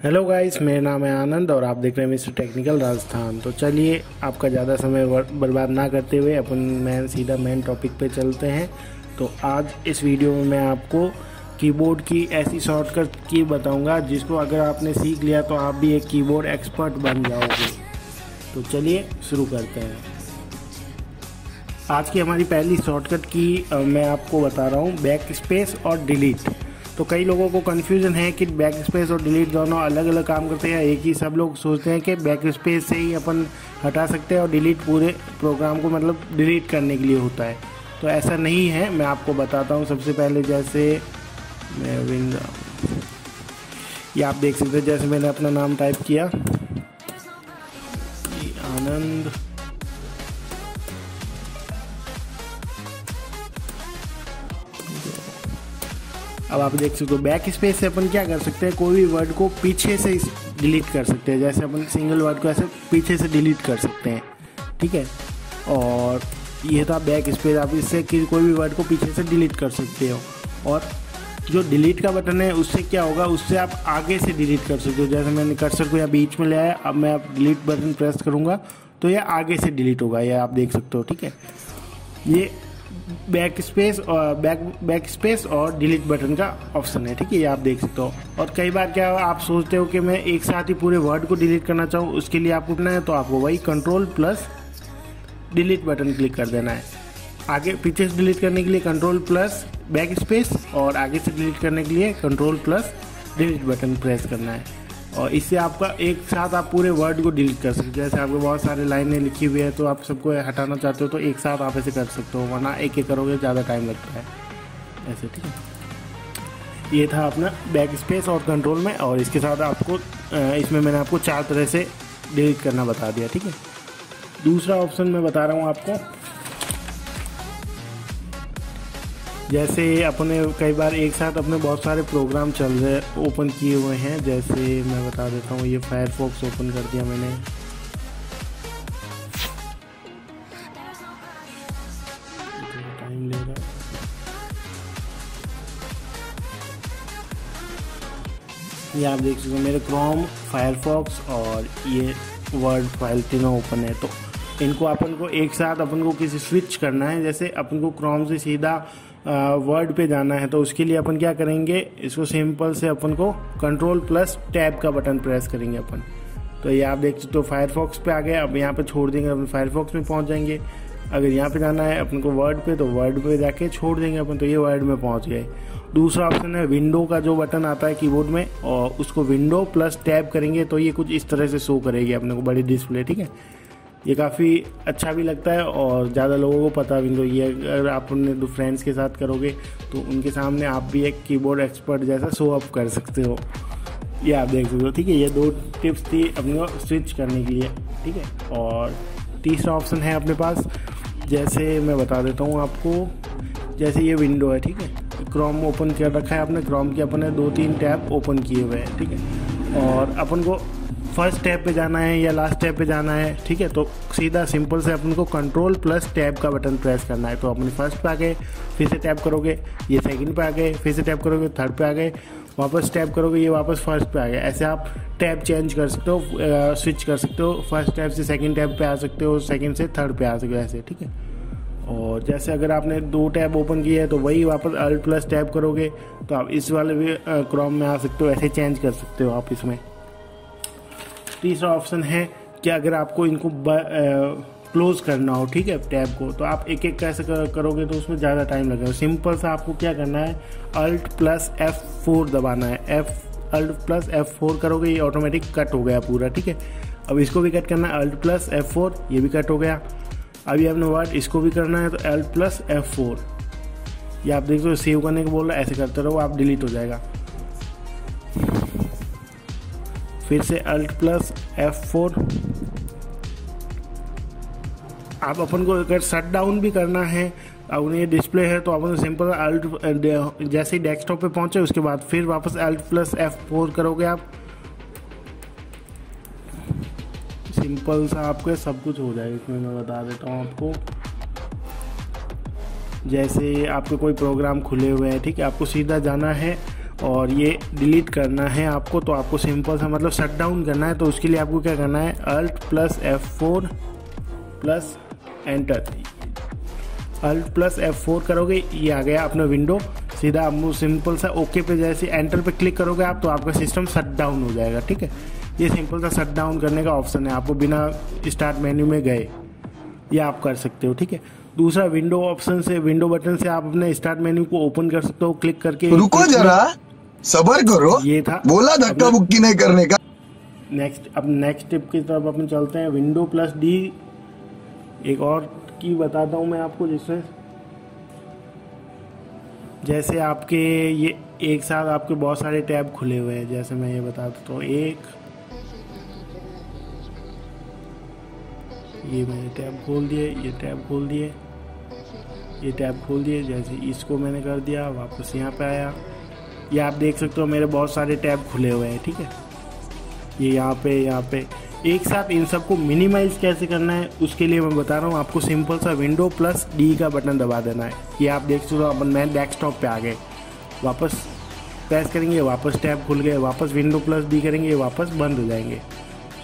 Hello guys मेरा नाम है आनंद और आप देख रहे हैं मिस्टर टेक्निकल राजस्थान। तो चलिए, आपका ज़्यादा समय बर्बाद ना करते हुए अपन मैं सीधा मेन टॉपिक पे चलते हैं। तो आज इस वीडियो में मैं आपको कीबोर्ड की ऐसी शॉर्टकट की बताऊँगा, जिसको अगर आपने सीख लिया तो आप भी एक कीबोर्ड एक्सपर्ट बन जाओगे। तो चलिए, शुरू करते हैं। आज की हमारी पहली शॉर्टकट की मैं आपको बता रहा हूँ बैक स्पेस और डिलीट तो कई लोगों को कन्फ्यूज़न है कि बैक स्पेस और डिलीट दोनों अलग अलग काम करते हैं, एक ही सब लोग सोचते हैं कि बैक स्पेस से ही अपन हटा सकते हैं और डिलीट पूरे प्रोग्राम को मतलब डिलीट करने के लिए होता है। तो ऐसा नहीं है, मैं आपको बताता हूँ सबसे पहले जैसे मैं विंडो ये आप देख सकते हैं, जैसे मैंने अपना नाम टाइप किया। आनंद। अब आप देख सकते हो बैक स्पेस से अपन क्या कर सकते हैं, कोई भी वर्ड को पीछे से डिलीट कर सकते हैं। जैसे अपन सिंगल वर्ड को ऐसे पीछे से डिलीट कर सकते हैं, ठीक है? और ये था बैक स्पेस आप इससे कोई भी वर्ड को पीछे से डिलीट कर सकते हो। और जो डिलीट का बटन है, उससे क्या होगा, उससे आप आगे से डिलीट कर सकते हो। जैसे मैंने कर्सर को यहाँ बीच में ले आया, अब मैं आप डिलीट बटन प्रेस करूँगा तो यह आगे से डिलीट होगा, यह आप देख सकते हो, ठीक है? ये बैक स्पेस और बैक बैक स्पेस और डिलीट बटन का ऑप्शन है, ठीक है, ये आप देख सकते हो। और कई बार क्या आप सोचते हो कि मैं एक साथ ही पूरे वर्ड को डिलीट करना चाहूँ, उसके लिए आपको उठना है तो आपको वही control plus delete button click कर देना है। आगे पीछे से डिलीट करने के लिए कंट्रोल प्लस बैक स्पेस और आगे से डिलीट करने के लिए control plus delete button press करना है। और इससे आपका एक साथ आप पूरे वर्ड को डिलीट कर सकते हो। जैसे आपके बहुत सारे लाइनें लिखी हुई है तो आप सबको हटाना चाहते हो तो एक साथ आप ऐसे कर सकते हो, वरना एक एक करोगे, ज़्यादा टाइम लगता है। ऐसे, ठीक है? ये था अपना बैक स्पेस और कंट्रोल में, और इसके साथ आपको इसमें मैंने आपको चार तरह से डिलीट करना बता दिया, ठीक है? दूसरा ऑप्शन मैं बता रहा हूँ आपको। जैसे अपने कई बार एक साथ अपने बहुत सारे प्रोग्राम चल रहे ओपन किए हुए हैं, जैसे मैं बता देता हूँ, ये फायरफॉक्स ओपन कर दिया मैंने। ये आप देख सकते हो, मेरे क्रोम फायरफॉक्स और ये वर्ड फ़ाइल तीनों ओपन है। तो इनको अपन को एक साथ अपन को किसी स्विच करना है, जैसे अपन को क्रोम से सीधा वर्ड पे जाना है तो उसके लिए अपन क्या करेंगे, इसको सिंपल से अपन को कंट्रोल प्लस टैब का बटन प्रेस करेंगे अपन। तो ये आप देख सकते हो फायरफॉक्स पे आ गए, अब यहाँ पे छोड़ देंगे, अपन फायरफॉक्स में पहुँच जाएँगे। अगर यहाँ पे जाना है अपन को वर्ड पे तो वर्ड पे जाके छोड़ देंगे अपन तो ये वर्ड में पहुँच गए। दूसरा ऑप्शन है विंडो का जो बटन आता है कीबोर्ड में, और उसको विंडो प्लस टैब करेंगे तो ये कुछ इस तरह से शो करेगी अपने को, बड़ी डिस्प्ले ठीक है? ये काफ़ी अच्छा भी लगता है और ज़्यादा लोगों को पता भी नहीं ये अगर आप अपने दो फ्रेंड्स के साथ करोगे तो उनके सामने आप भी एक कीबोर्ड एक्सपर्ट जैसा शो अप कर सकते हो। ये आप देख सकते हो, ठीक है? ये दो टिप्स थी अपने को स्विच करने के लिए, ठीक है? और तीसरा ऑप्शन है अपने पास। जैसे मैं बता देता हूँ आपको, जैसे ये विंडो है, ठीक है? क्रोम ओपन कर रखा है आपने। क्रोम के अपने दो तीन टैब ओपन किए हुए हैं, ठीक है? और अपन को फ़र्स्ट टैब पे जाना है या लास्ट टैब पे जाना है, ठीक है? तो सीधा सिंपल से अपन को कंट्रोल प्लस टैब का बटन प्रेस करना है। तो अपने फ़र्स्ट पे आ गए, फिर से टैप करोगे, ये सेकंड पे आ गए, फिर से टैप करोगे थर्ड पे आ गए, वापस टैप करोगे, ये वापस फ़र्स्ट पे आ गए। ऐसे आप टैब चेंज कर सकते हो स्विच कर सकते हो फ़र्स्ट टैब से सेकंड टैब पे आ सकते हो सेकंड से थर्ड पे आ सकते हो, ऐसे, ठीक है? और जैसे अगर आपने दो टैब ओपन किए है तो वही वापस अल्ट प्लस टैब करोगे तो आप इस वाले भी क्रोम में आ सकते हो, ऐसे चेंज कर सकते हो आप इसमें। तीसरा ऑप्शन है कि अगर आपको इनको क्लोज करना हो, ठीक है टैब को तो आप एक एक कैसे करोगे तो उसमें ज़्यादा टाइम लगेगा। सिंपल सा आपको क्या करना है अल्ट प्लस एफ़ फोर दबाना है। F alt plus F four करोगे, ये ऑटोमेटिक कट हो गया पूरा, ठीक है? अब इसको भी कट करना है अल्ट प्लस एफ़ फोर ये भी कट हो गया। अभी आपने वर्ड इसको भी करना है तो अल्ट प्लस एफ़ फोर ये आप देख लो सेव करने को बोल रहा है, ऐसे करते रहो, आप डिलीट हो जाएगा। फिर से अल्ट प्लस एफ़ फोर आप अपन को अगर शट डाउन भी करना है अब ये डिस्प्ले है तो अपन सिंपल अल्ट जैसे ही डेस्कटॉप पे पहुँचे, उसके बाद फिर वापस अल्ट प्लस एफ़ फोर करोगे आप। सिंपल सा आपके सब कुछ हो जाएगा, इसमें मैं बता देता हूँ आपको। जैसे आपके कोई प्रोग्राम खुले हुए हैं, ठीक है, आपको सीधा जाना है। और ये डिलीट करना है आपको तो आपको सिंपल सा मतलब शट डाउन करना है तो उसके लिए आपको क्या करना है? Alt plus F four plus enter alt plus F four करोगे, ये आ गया अपना विंडो सीधा आप सिंपल सा ओके पे जैसे एंटर पे क्लिक करोगे आप तो आपका सिस्टम शट डाउन हो जाएगा, ठीक है? ये सिंपल सा शट डाउन करने का ऑप्शन है, आपको बिना स्टार्ट मेन्यू में गए, ये आप कर सकते हो, ठीक है? दूसरा विंडो ऑप्शन से विंडो बटन से आप अपने स्टार्ट मेन्यू को ओपन कर सकते हो क्लिक करके। रुको जरा। सबर करो। ये था। बोला धक्का बुक्की नहीं करने का। नेक्स्ट अब नेक्स्ट टिप की तरफ़ अपन चलते हैं। विंडो प्लस डी एक और की बताता हूँ मैं आपको जिसमें जैसे आपके ये एक साथ आपके बहुत सारे टैब खुले हुए हैं जैसे मैं ये बता देता हूँ। एक। ये मैंने टैब खोल दिए ये टैब खोल दिए ये टैब खोल दिए जैसे इसको मैंने कर दिया वापस यहाँ पे आया। ये आप देख सकते हो, मेरे बहुत सारे टैब खुले हुए हैं, ठीक है? ये यहाँ पे यहाँ पे। एक साथ इन सबको मिनिमाइज कैसे करना है, उसके लिए मैं बता रहा हूँ, आपको सिंपल सा विंडो प्लस डी का बटन दबा देना है। ये आप देख सकते हो, अपन मैं डेस्कटॉप पे आ गए। वापस प्रेस करेंगे, वापस टैब खुल गए, वापस विंडो प्लस डी करेंगे, वापस बंद हो जाएँगे।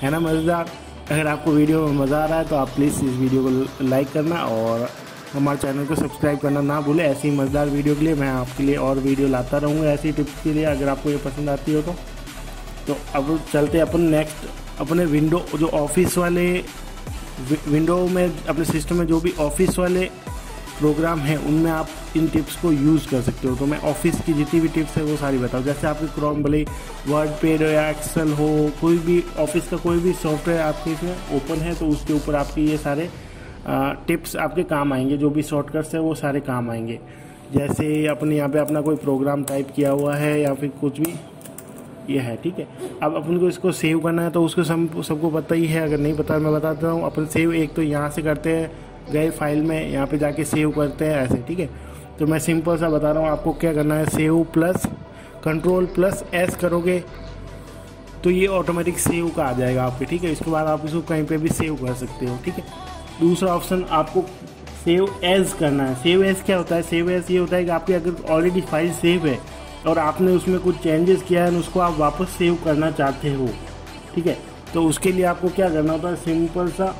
है ना, मज़ेदार? अगर आपको वीडियो में मज़ा आ रहा है तो आप प्लीज़ इस वीडियो को लाइक करना और हमारे चैनल को सब्सक्राइब करना ना भूलें। ऐसी मज़ेदार वीडियो के लिए मैं आपके लिए और वीडियो लाता रहूँगा। ऐसी टिप्स के लिए अगर आपको ये पसंद आती हो तो। तो अब चलते अपन नेक्स्ट अपने विंडो जो ऑफ़िस वाले विंडो में, अपने सिस्टम में जो भी ऑफ़िस वाले प्रोग्राम हैं, उनमें आप इन टिप्स को यूज़ कर सकते हो। तो मैं ऑफ़िस की जितनी भी टिप्स है, वो सारी बताऊँ। जैसे आपके क्रोम भले वर्ड पेड हो या एक्सेल हो, कोई भी ऑफ़िस का कोई भी सॉफ्टवेयर आपके इसमें ओपन है तो उसके ऊपर आपके ये सारे टिप्स आपके काम आएँगे, जो भी शॉर्टकट्स है, वो सारे काम आएँगे। जैसे अपने यहाँ पे अपना कोई प्रोग्राम टाइप किया हुआ है, या फिर कुछ भी, ये है, ठीक है। अब अपन को इसको सेव करना है तो उसको सब, सबको पता ही है, अगर नहीं पता मैं बताता हूँ। अपन सेव एक तो यहाँ से करते हैं, गए फ़ाइल में, यहाँ पे जाके सेव करते हैं, ऐसे, ठीक है। तो मैं सिंपल सा बता रहा हूँ, आपको क्या करना है save plus control plus S करोगे तो ये ऑटोमेटिक सेव का आ जाएगा आपके, ठीक है। इसके बाद आप इसको कहीं पे भी सेव कर सकते हो, ठीक है। दूसरा ऑप्शन आपको सेव एज करना है। सेव एज क्या होता है? सेव एज ये होता है कि आपकी अगर ऑलरेडी फ़ाइल सेव है और आपने उसमें कुछ चेंजेस किया है, उसको आप वापस सेव करना चाहते हो, ठीक है? तो उसके लिए आपको क्या करना होता है? सिंपल सा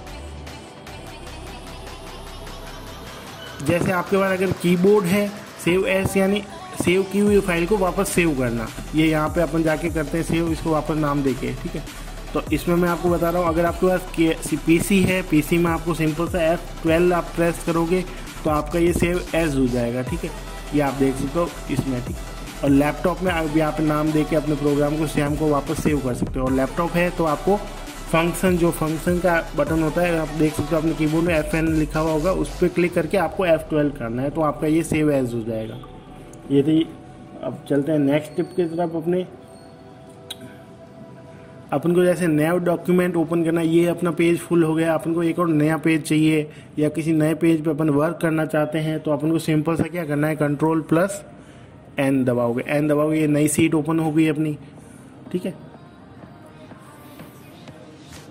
जैसे आपके पास अगर कीबोर्ड है सेव एस यानी सेव की हुई फ़ाइल को वापस सेव करना। ये यहाँ पे अपन जाके करते हैं सेव इसको वापस नाम देके, ठीक है? तो इसमें मैं आपको बता रहा हूँ, अगर आपके पास पीसी है पीसी में आपको सिंपल सा एफ़ ट्वेल्व आप प्रेस करोगे तो आपका ये सेव एज हो जाएगा, ठीक है? ये आप देख सकते हो इसमें, ठीक और लैपटॉप में आप पे नाम दे के अपने प्रोग्राम को सेम को वापस सेव कर सकते हो। और लैपटॉप है तो आपको फ़ंक्शन जो फ़ंक्शन का बटन होता है, आप देख सकते हो अपने कीबोर्ड में एफ़ एन लिखा हुआ होगा, उस पर क्लिक करके आपको एफ़ ट्वेल्व करना है तो आपका ये सेव एज हो जाएगा। ये थी अब चलते हैं नेक्स्ट टिप की तरफ़ अपने। अपन को जैसे नया डॉक्यूमेंट ओपन करना, ये अपना पेज फुल हो गया अपन को एक और नया पेज चाहिए, या किसी नए पेज पे अपन वर्क करना चाहते हैं तो अपन को सिंपल सा क्या करना है कंट्रोल प्लस एन दबाओगे। एन दबाओगे, ये नई सीट ओपन हो गई अपनी। ठीक है?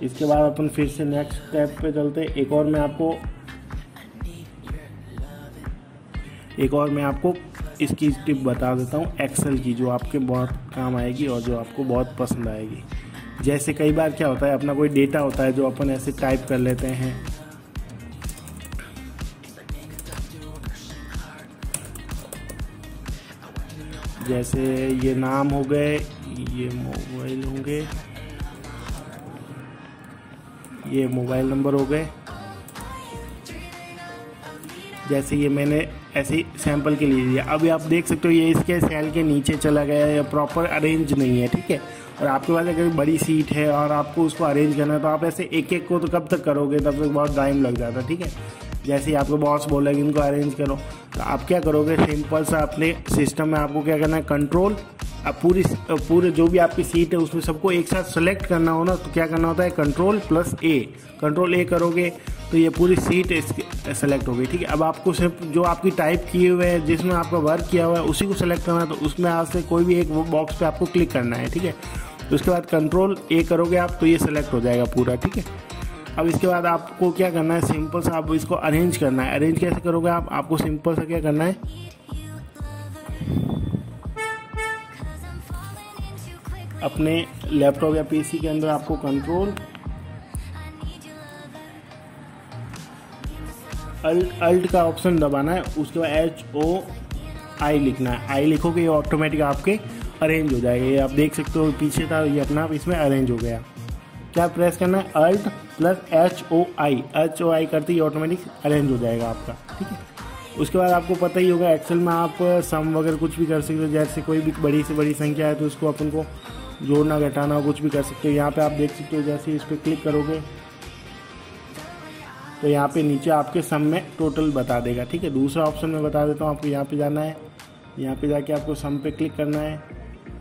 इसके बाद अपन फिर से नेक्स्ट स्टेप पे चलते एक और मैं आपको, एक और मैं आपको इसकी टिप बता देता हूँ एक्सेल की, जो आपके बहुत काम आएगी और जो आपको बहुत पसंद आएगी। जैसे कई बार क्या होता है, अपना कोई डेटा होता है जो अपन ऐसे टाइप कर लेते हैं। जैसे ये नाम हो गए, ये मोबाइल होंगे, ये मोबाइल नंबर हो गए। जैसे ये मैंने ऐसे सैंपल के लिए दिया अभी आप देख सकते हो, ये इसके सेल के नीचे चला गया या प्रॉपर अरेंज नहीं है, ठीक है? और आपके पास अगर बड़ी सीट है और आपको उसको अरेंज करना है तो आप ऐसे एक एक को तो कब तक करोगे? तब तक बहुत टाइम लग जाता है ठीक है? जैसे ही आपको बॉस बोलेगा इनको अरेंज करो तो आप क्या करोगे? सिंपल सा अपने सिस्टम में आपको क्या करना है? कंट्रोल अब पूरी पूरे जो भी आपकी सीट है, उसमें सबको एक साथ सेलेक्ट करना हो ना तो क्या करना होता है? Control plus A control A करोगे तो ये पूरी सीट सेलेक्ट हो गई, ठीक है? अब आपको सिर्फ़ जो आपकी टाइप किए हुए हैं, जिसमें आपका वर्क किया हुआ है, उसी को सेलेक्ट करना है तो उसमें आज से कोई भी एक बॉक्स पे आपको क्लिक करना है, ठीक है? उसके बाद कंट्रोल ए करोगे आप तो ये सेलेक्ट हो जाएगा पूरा, ठीक है? अब इसके बाद आपको क्या करना है? सिंपल सा आप इसको अरेंज करना है। अरेंज कैसे करोगे आप? आपको सिंपल सा क्या करना है? अपने लैपटॉप या पीसी के अंदर आपको कंट्रोल अल्ट अल्ट का ऑप्शन दबाना है, उसके बाद एच ओ आई लिखना है। आई लिखोगे, ये ऑटोमेटिक आपके अरेंज हो जाएगा। ये आप देख सकते हो, पीछे था ये अपना आप इसमें अरेंज हो गया। क्या प्रेस करना है? Alt plus H O I H O I करते ही ऑटोमेटिक अरेंज हो जाएगा आपका, ठीक है? उसके बाद आपको पता ही होगा एक्सेल में आप सम वगैरह कुछ भी कर सकते हो। जैसे कोई भी बड़ी से बड़ी संख्या है तो उसको अपन को जोड़ना, घटाना, कुछ भी कर सकते हो। यहाँ पे आप देख सकते हो, जैसे इस पर क्लिक करोगे तो यहाँ पे नीचे आपके सम में टोटल बता देगा, ठीक है? दूसरा ऑप्शन में बता देता हूँ, आपको यहाँ पे जाना है। यहाँ पे जाके आपको सम पे क्लिक करना है।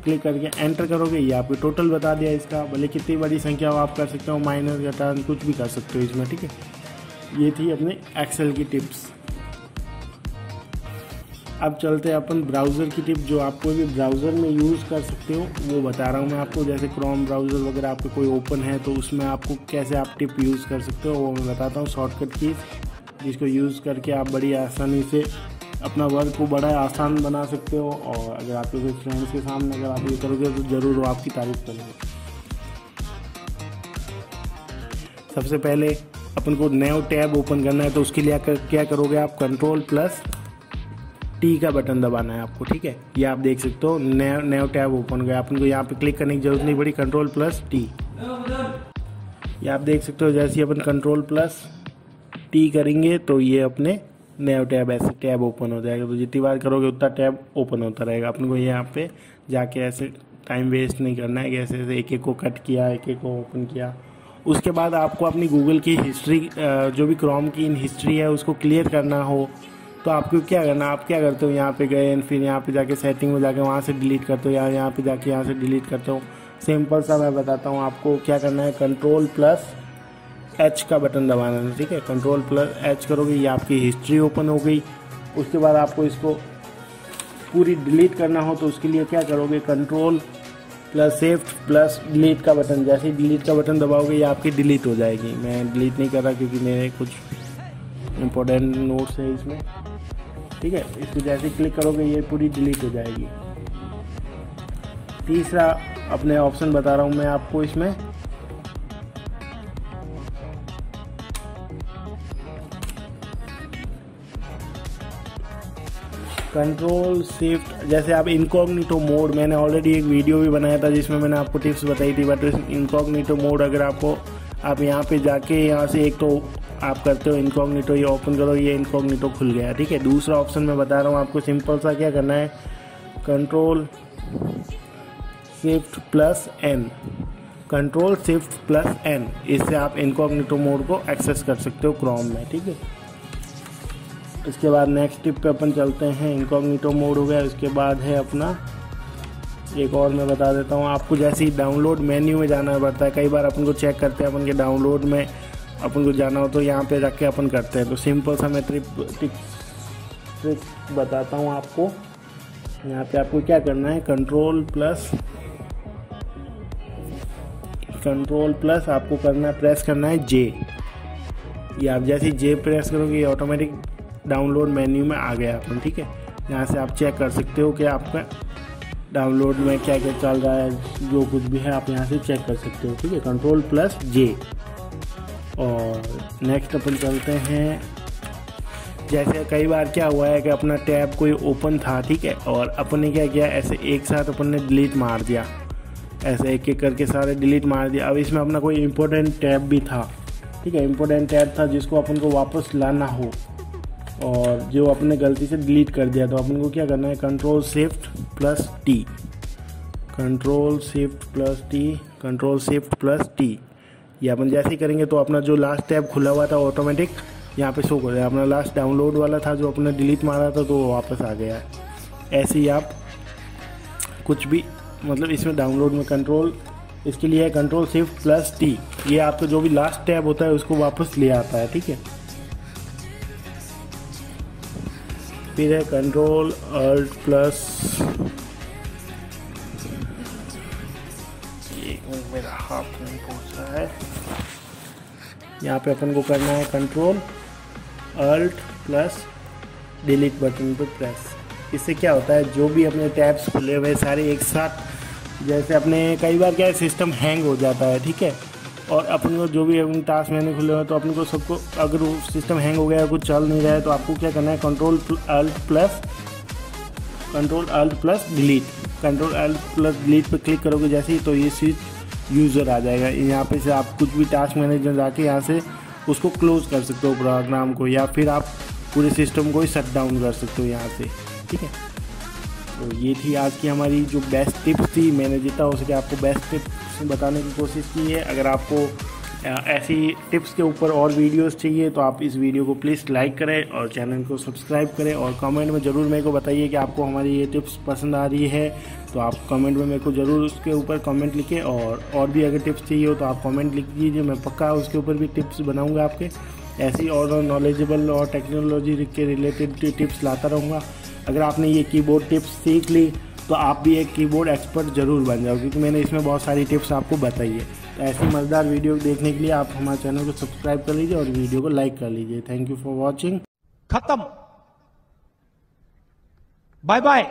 क्लिक करके एंटर करोगे, ये आपको टोटल बता दिया इसका। भले कितनी बड़ी संख्या हो, आप कर सकते हो माइनस घटा, कुछ भी कर सकते हो इसमें, ठीक है? ये थी अपने एक्सेल की टिप्स अब चलते हैं अपन ब्राउज़र की टिप जो आप कोई भी ब्राउज़र में यूज़ कर सकते हो, वो बता रहा हूँ मैं आपको, जैसे क्रोम ब्राउज़र वगैरह आपके कोई ओपन है तो उसमें आपको कैसे आप टिप यूज़ कर सकते हो, वो मैं बताता हूँ शॉर्टकट की जिसको यूज़ करके आप बड़ी आसानी से अपना वर्क को बड़ा आसान बना सकते हो, और अगर आपके कोई फ्रेंड्स के सामने अगर आप ये करोगे तो ज़रूर वो आपकी तारीफ़ करेंगे। सबसे पहले अपन को नया टैब ओपन करना है तो उसके लिए क्या करोगे आप कंट्रोल प्लस टी का बटन दबाना है आपको, ठीक है? ये आप देख सकते हो, नया नया टैब ओपन गया। अपन को यहाँ पे क्लिक करने की ज़रूरत नहीं पड़ी कंट्रोल प्लस टी ये आप देख सकते हो, जैसे अपन कंट्रोल प्लस टी करेंगे तो ये अपने नया टैब, ऐसे टैब ओपन हो जाएगा। तो जितनी बार करोगे, उतना टैब ओपन होता रहेगा। अपन को यहाँ पे जाके ऐसे टाइम वेस्ट नहीं करना है कि ऐसे एक एक को कट किया एक एक को ओपन किया। उसके बाद आपको अपनी गूगल की हिस्ट्री जो भी क्रोम की इन हिस्ट्री है, उसको क्लियर करना हो। तो आपको क्या करना, आप क्या करते हो? यहाँ पे गए फिर यहाँ पे जाके सेटिंग में जाके वहाँ से डिलीट करते हो या यहाँ पे जाके यहाँ से डिलीट करते हो? सिंपल सा मैं बताता हूँ आपको क्या करना है। कंट्रोल प्लस एच का बटन दबाना है, ठीक है? कंट्रोल प्लस एच करोगे, ये आपकी हिस्ट्री ओपन हो गई। उसके बाद आपको इसको पूरी डिलीट करना हो तो उसके लिए क्या करोगे? Control plus shift plus delete का बटन जैसे ही डिलीट का बटन दबाओगे, ये आपकी डिलीट हो जाएगी। मैं डिलीट नहीं कर रहा क्योंकि मेरे कुछ इंपॉर्टेंट नोट्स है इसमें। ठीक है? इसको जैसे क्लिक करोगे, ये पूरी डिलीट हो जाएगी। तीसरा अपने ऑप्शन बता रहा हूँ मैं आपको इसमें। कंट्रोल शिफ्ट जैसे आप इनकॉग्निटो मोड मैंने ऑलरेडी एक वीडियो भी बनाया था जिसमें मैंने आपको टिप्स बताई थी बट इनकॉग्निटो मोड अगर आपको, आप यहाँ पे जाके यहाँ से एक तो आप करते हो इनकॉग्निटो ये ओपन करो, ये इनकॉग्निटो खुल गया। ठीक है, दूसरा ऑप्शन मैं बता रहा हूँ आपको सिंपल सा क्या करना है? Control shift plus N control shift plus N इससे आप इनकॉग्निटो मोड को एक्सेस कर सकते हो क्रोम में, ठीक है? इसके बाद नेक्स्ट टिप पे अपन चलते हैं इनकॉग्निटो मोड हो गया, इसके बाद है अपना, एक और मैं बता देता हूँ, आपको जैसे ही डाउनलोड मेन्यू में जाना पड़ता है, कई बार अपन को चेक करते हैं, अपन के डाउनलोड में अपन को जाना हो तो यहाँ पे जाके अपन करते हैं। तो सिंपल सा मैं ट्रिप टिप ट्रिक बताता हूँ आपको। यहाँ पे आपको क्या करना है? कंट्रोल प्लस कंट्रोल प्लस आपको करना है प्रेस करना है जे ये आप जैसे जे प्रेस करोगे, ये ऑटोमेटिक डाउनलोड मेन्यू में आ गया अपन, ठीक है? यहाँ से आप चेक कर सकते हो कि आपका डाउनलोड में क्या क्या चल रहा है, जो कुछ भी है, आप यहाँ से चेक कर सकते हो, ठीक है? कंट्रोल प्लस जे और नेक्स्ट अपन चलते हैं। जैसे कई बार क्या हुआ है कि अपना टैब कोई ओपन था, ठीक है? और अपन ने क्या किया, ऐसे एक साथ अपन ने डिलीट मार दिया। ऐसे एक एक करके सारे डिलीट मार दिया। अब इसमें अपना कोई इम्पोर्टेंट टैब भी था, ठीक है? इम्पोर्टेंट टैब था जिसको अपन को वापस लाना हो। और जो अपने गलती से डिलीट कर दिया तो अपन को क्या करना है? Control shift plus T control shift plus T control shift plus T ये अपन जैसे ही करेंगे तो अपना जो लास्ट टैब खुला हुआ था ऑटोमेटिक यहाँ पे शो कर रहा है। अपना लास्ट डाउनलोड वाला था जो अपने डिलीट मारा था तो वापस आ गया है। ऐसे ही आप कुछ भी मतलब इसमें डाउनलोड में कंट्रोल इसके लिए है कंट्रोल शिफ्ट प्लस टी ये आपका जो भी लास्ट टैब होता है, उसको वापस ले आता है, ठीक है? फिर है कंट्रोल अल्ट प्लस ये मेरा हाथ नहीं पहुँच रहा है। यहाँ पे अपन को करना है control alt plus delete button पर प्रेस इससे क्या होता है, जो भी अपने टैब्स खुले हुए सारे एक साथ, जैसे अपने कई बार क्या है सिस्टम हैंग हो जाता है, ठीक है? और अपन को जो भी अपन टास्क मैंने खुले हुए तो अपन को सबको, अगर वो सिस्टम हैंग हो गया कुछ चल नहीं रहा है तो आपको क्या करना है control alt plus control alt plus delete control alt plus delete पर क्लिक करोगे जैसे ही तो ये स्विच यूज़र आ जाएगा। यहाँ पे से आप कुछ भी टास्क मैनेजर जाके यहाँ से उसको क्लोज कर सकते हो प्रोग्राम को, या फिर आप पूरे सिस्टम को ही शट डाउन कर सकते हो यहाँ से। ठीक है? तो ये थी आज की हमारी जो बेस्ट टिप्स थी। मैंने जितना हो सके आपको बेस्ट टिप्स बताने की कोशिश की है। अगर आपको ऐसी टिप्स के ऊपर और वीडियोस चाहिए तो आप इस वीडियो को प्लीज़ लाइक करें और चैनल को सब्सक्राइब करें और कमेंट में ज़रूर मेरे को बताइए कि आपको हमारी ये टिप्स पसंद आ रही है। तो आप कमेंट में मेरे को ज़रूर उसके ऊपर कमेंट लिखें और और भी अगर टिप्स चाहिए हो तो आप कमेंट लिख दीजिए, मैं पक्का उसके ऊपर भी टिप्स बनाऊँगा आपके। ऐसी और नॉलेजेबल और टेक्नोलॉजी के रिलेटेड टिप्स लाता रहूँगा। अगर आपने ये कीबोर्ड टिप्स सीख ली तो आप भी एक कीबोर्ड एक्सपर्ट ज़रूर बन जाओ, क्योंकि मैंने इसमें बहुत सारी टिप्स आपको बताई है। तो ऐसी मज़ेदार वीडियो देखने के लिए आप हमारे चैनल को सब्सक्राइब कर लीजिए और वीडियो को लाइक कर लीजिए। थैंक यू फॉर वॉचिंग खत्म। Bye bye